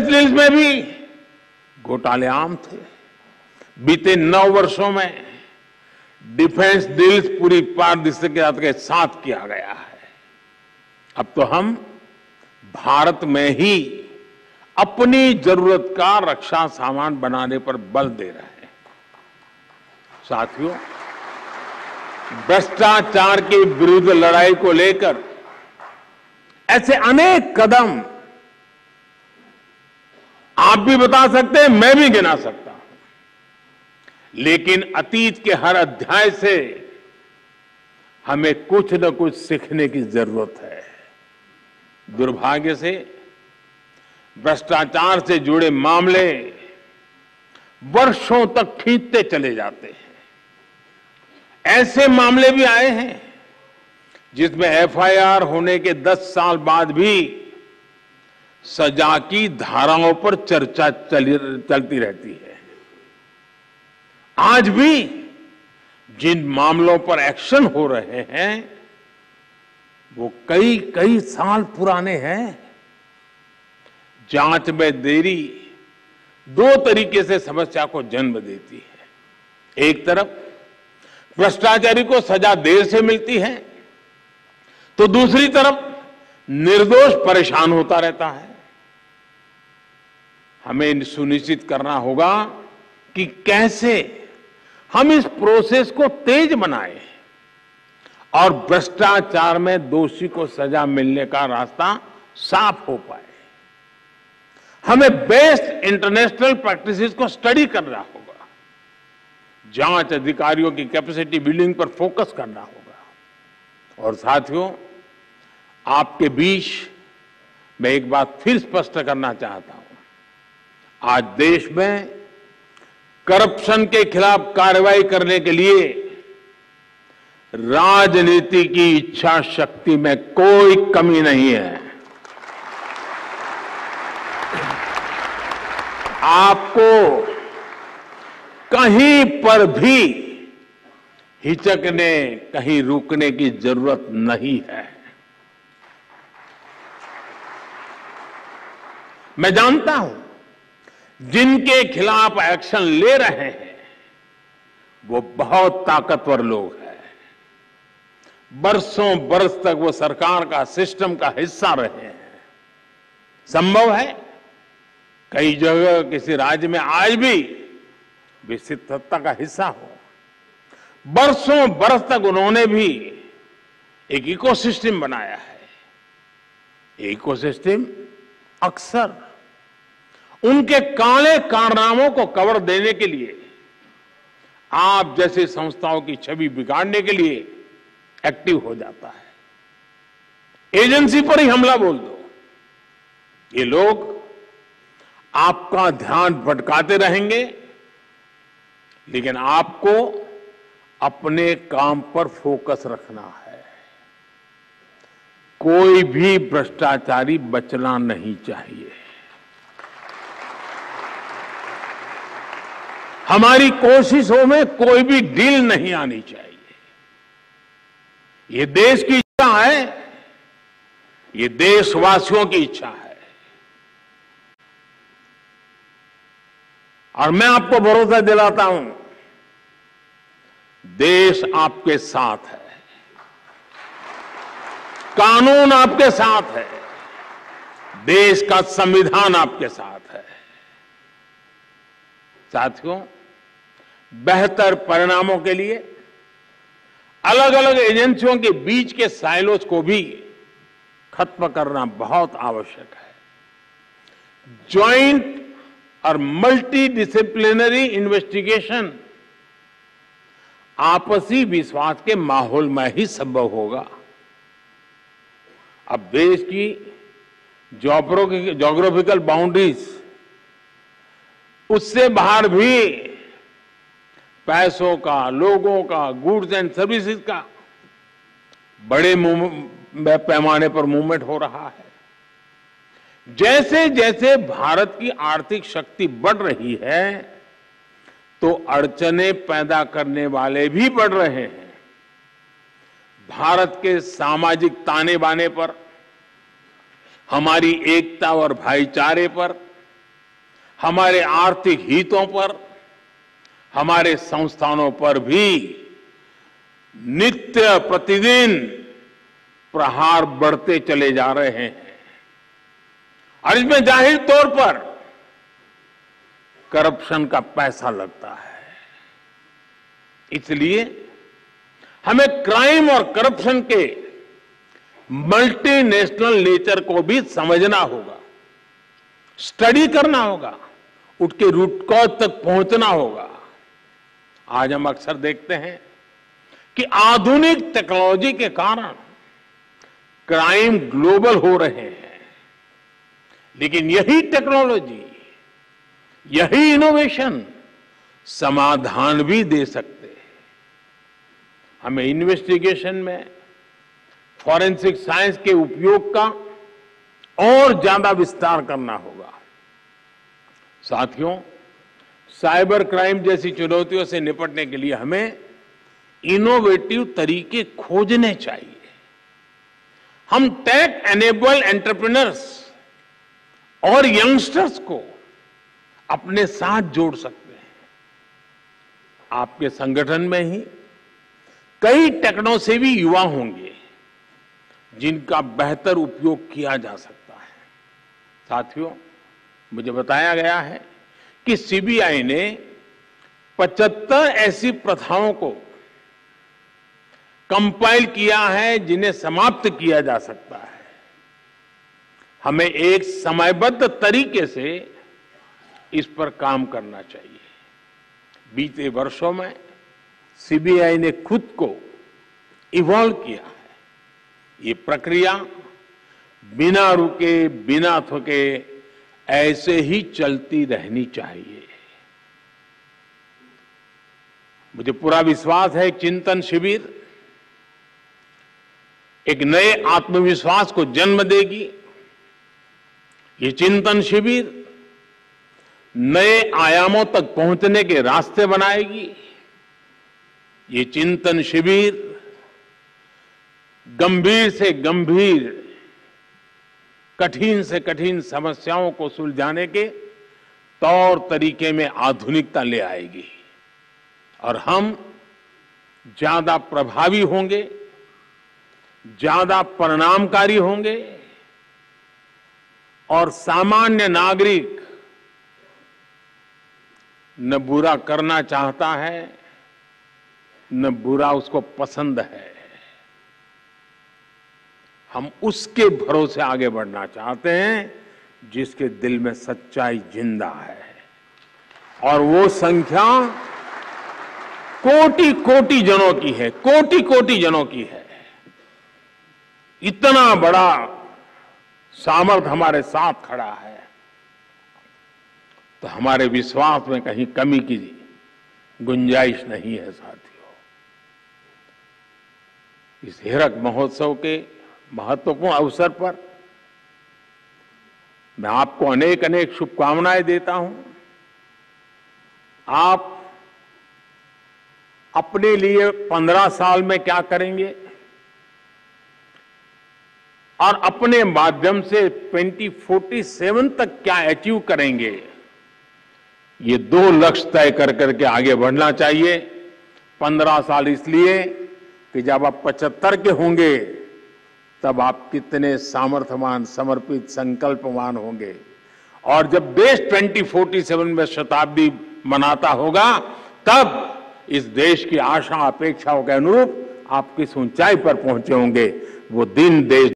Deals में भी घोटाले आम थे। बीते नौ वर्षों में डिफेंस डील्स पूरी पारदर्शिता के साथ किया गया है। अब तो हम भारत में ही अपनी ज़रूरत का रक्षा सामान बनाने पर बल दे रहे हैं। साथियों, भ्रष्टाचार के विरुद्ध लड़ाई को लेकर ऐसे अनेक कदम आप भी बता सकते हैं, मैं भी गिना सकता हूँ। लेकिन अतीत के हर अध्याय से हमें कुछ न कुछ सीखने की ज़रूरत है। दुर्भाग्य से, भ्रष्टाचार से जुड़े मामले वर्षों तक खींचते चले जाते हैं। ऐसे मामले भी आए हैं, जिसमें एफआईआर होने के 10 साल बाद भी सजा की धाराओं पर चर्चा चलती रहती है। आज भी जिन मामलों पर एक्शन हो रहे हैं, वो कई कई साल पुराने हैं। जाँच में देरी दो तरीके से समस्या को जन्म देती है। एक तरफ़, भ्रष्टाचारी को सजा देर से मिलती है तो दूसरी तरफ़, निर्दोष परेशान होता रहता है। हमें सुनिश्चित करना होगा कि कैसे हम इस प्रोसेस को तेज बनाएँ और भ्रष्टाचार में दोषी को सजा मिलने का रास्ता साफ़ हो पाए। हमें बेस्ट इंटरनेशनल प्रैक्टिसेस को स्टडी करना होगा। जाँच अधिकारियों की कैपेसिटी बिल्डिंग पर फोकस करना होगा। और साथियों, आपके बीच मैं एक बात फिर स्पष्ट करना चाहता हूँ। आज देश में करप्शन के खिलाफ कार्रवाई करने के लिए राजनीति की इच्छा शक्ति में कोई कमी नहीं है। आपको कहीं पर भी हिचकने, कहीं रुकने की ज़रूरत नहीं है। मैं जानता हूँ जिनके खिलाफ एक्शन ले रहे हैं, वो बहुत ताकतवर लोग हैं। बरसों बरस तक वो सरकार का सिस्टम का हिस्सा रहे हैं। संभव है? कई जगह किसी राज्य में आज भी विकसित सत्ता का हिस्सा हो। बरसों बरस तक उन्होंने भी एक इकोसिस्टम बनाया है। इकोसिस्टम अक्सर उनके काले कारनामों को कवर देने के लिए, आप जैसे संस्थाओं की छवि बिगाड़ने के लिए एक्टिव हो जाता है। एजेंसी पर ही हमला बोल दो। ये लोग आपका ध्यान भटकाते रहेंगे, लेकिन आपको अपने काम पर फोकस रखना है। कोई भी भ्रष्टाचारी बचना नहीं चाहिए। हमारी कोशिशों में कोई भी डील नहीं आनी चाहिए। ये देश की इच्छा है, ये देशवासियों की इच्छा है। और मैं आपको भरोसा दिलाता हूँ, देश आपके साथ है। कानून आपके साथ है, देश का संविधान आपके साथ है। साथियों, बेहतर परिणामों के लिए अलग अलग एजेंसियों के बीच के साइलोज को भी खत्म करना बहुत आवश्यक है। ज्वाइंट और मल्टी डिसिप्लिनरी इन्वेस्टिगेशन आपसी विश्वास के माहौल में ही संभव होगा। अब देश की जोग्राफिकल बाउंड्रीज उससे बाहर भी पैसों का, लोगों का गुड्स एंड सर्विसेज़ का बड़े पैमाने पर मूवमेंट हो रहा है। जैसे जैसे भारत की आर्थिक शक्ति बढ़ रही है तो अड़चने पैदा करने वाले भी बढ़ रहे हैं। भारत के सामाजिक ताने बाने पर, हमारी एकता और भाईचारे पर हमारे आर्थिक हितों पर, हमारे संस्थानों पर भी नित्य प्रतिदिन प्रहार बढ़ते चले जा रहे हैं। और इसमें ज़ाहिर तौर पर करप्शन का पैसा लगता है। इसलिए हमें क्राइम और करप्शन के मल्टीनेशनल नेचर को भी समझना होगा, स्टडी करना होगा। उसके रूट कॉज तक पहुँचना होगा। आज हम अक्सर देखते हैं कि आधुनिक टेक्नोलॉजी के कारण क्राइम ग्लोबल हो रहे हैं। लेकिन यही टेक्नोलॉजी यही इनोवेशन समाधान भी दे सकते हैं। हमें इन्वेस्टिगेशन में फॉरेंसिक साइंस के उपयोग का और ज़्यादा विस्तार करना होगा। साथियों, साइबर क्राइम जैसी चुनौतियों से निपटने के लिए हमें इनोवेटिव तरीके खोजने चाहिए। हम टेक एनेबल एंटरप्रेन्योर्स और यंगस्टर्स को अपने साथ जोड़ सकते हैं। आपके संगठन में ही कई टेक्नो से भी युवा होंगे जिनका बेहतर उपयोग किया जा सकता है। साथियों मुझे बताया गया है कि सीबीआई ने 75 ऐसी प्रथाओं को कंपाइल किया है जिन्हें समाप्त किया जा सकता है। हमें एक समयबद्ध तरीके से इस पर काम करना चाहिए। बीते वर्षों में सीबीआई ने खुद को इवॉल्व किया है। ये प्रक्रिया बिना रुके, बिना थके ऐसे ही चलती रहनी चाहिए। मुझे पूरा विश्वास है चिंतन शिविर, एक नए आत्मविश्वास को जन्म देगी। ये चिंतन शिविर नए आयामों तक पहुँचने के रास्ते बनाएगी। ये चिंतन शिविर गंभीर से गंभीर कठिन से कठिन समस्याओं को सुलझाने के तौर तरीके में आधुनिकता ले आएगी। और हम ज़्यादा प्रभावी होंगे, ज़्यादा परिणामकारी होंगे, और सामान्य नागरिक न बुरा करना चाहता है, न बुरा उसको पसंद है। हम उसके भरोसे आगे बढ़ना चाहते हैं, जिसके दिल में सच्चाई ज़िंदा है। और वो संख्या कोटि कोटि जनों की है कोटि कोटि जनों की है। इतना बड़ा सामर्थ हमारे साथ खड़ा है। तो हमारे विश्वास में कहीं कमी की गुंजाइश नहीं है, साथियों। इस हिरक महोत्सव के महत्वपूर्ण अवसर पर मैं आपको अनेक अनेक शुभकामनाएँ देता हूँ। आप अपने लिए पंद्रह साल में क्या करेंगे? और अपने माध्यम से 2047 तक क्या अचीव करेंगे? ये दो लक्ष्य तय कर करके आगे बढ़ना चाहिए। पंद्रह साल इसलिए कि जब आप पचहत्तर के होंगे तब आप कितने सामर्थ्यवान, समर्पित, संकल्पवान होंगे। और जब देश 2047 में शताब्दी मनाता होगा, तब इस देश की आशा अपेक्षाओं के अनुरूप आप किस ऊंचाई पर पहुँचे होंगे, वो दिन देश